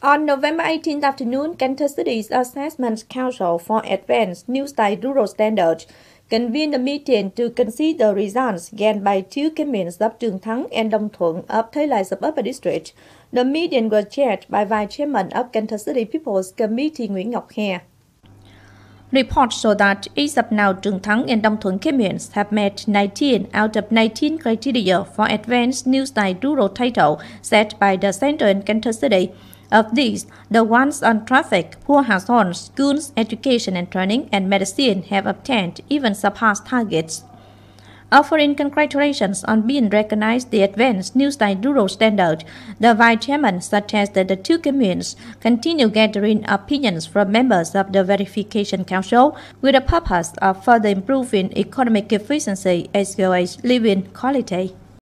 On November 18th afternoon, Kansas City's Assessment Council for Advanced New Style Rural Standards convened a meeting to consider results gained by two communes of Trường Thắng and Đông Thuận of Thới Lai Upper District. The meeting was chaired by Vice Chairman of Kansas City People's Committee Nguyễn Ngọc Hè. Reports show that as of now, Trường Thắng and Đông Thuận communes have met 19 out of 19 criteria for advanced new style rural title set by the Center in Kansas City. Of these, the ones on traffic, poor households, schools, education and training, and medicine have obtained even surpassed targets. Offering congratulations on being recognized the advanced New Style Rural Standard, the Vice Chairman suggested the two communes continue gathering opinions from members of the Verification Council with the purpose of further improving economic efficiency as well as living quality.